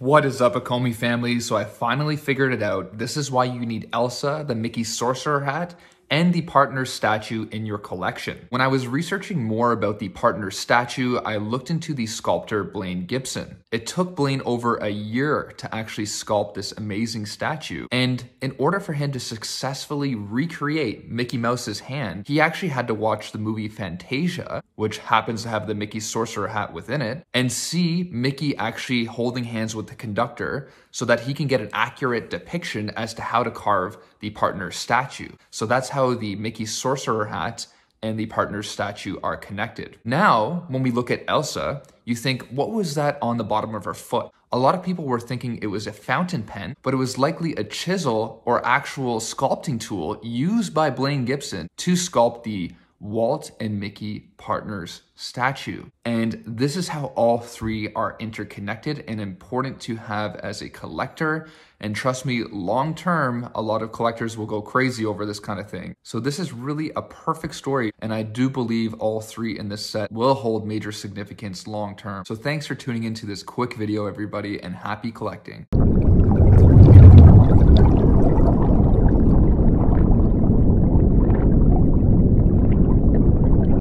What is up, Ecomi family? So I finally figured it out. This is why you need Elsa, the Mickey Sorcerer hat, and the partner statue in your collection. When I was researching more about the partner statue, I looked into the sculptor Blaine Gibson. It took Blaine over a year to actually sculpt this amazing statue. And in order for him to successfully recreate Mickey Mouse's hand, he actually had to watch the movie Fantasia, which happens to have the Mickey Sorcerer hat within it, and see Mickey actually holding hands with the conductor so that he can get an accurate depiction as to how to carve the partner statue. So that's how the Mickey Sorcerer hat and the partner statue are connected. Now, when we look at Elsa, you think, what was that on the bottom of her foot? A lot of people were thinking it was a fountain pen, but it was likely a chisel or actual sculpting tool used by Blaine Gibson to sculpt the Walt and Mickey partners statue. And this is how all three are interconnected and important to have as a collector. And trust me, long term, a lot of collectors will go crazy over this kind of thing. So this is really a perfect story. And I do believe all three in this set will hold major significance long term. So thanks for tuning into this quick video, everybody, and happy collecting.